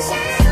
sunshine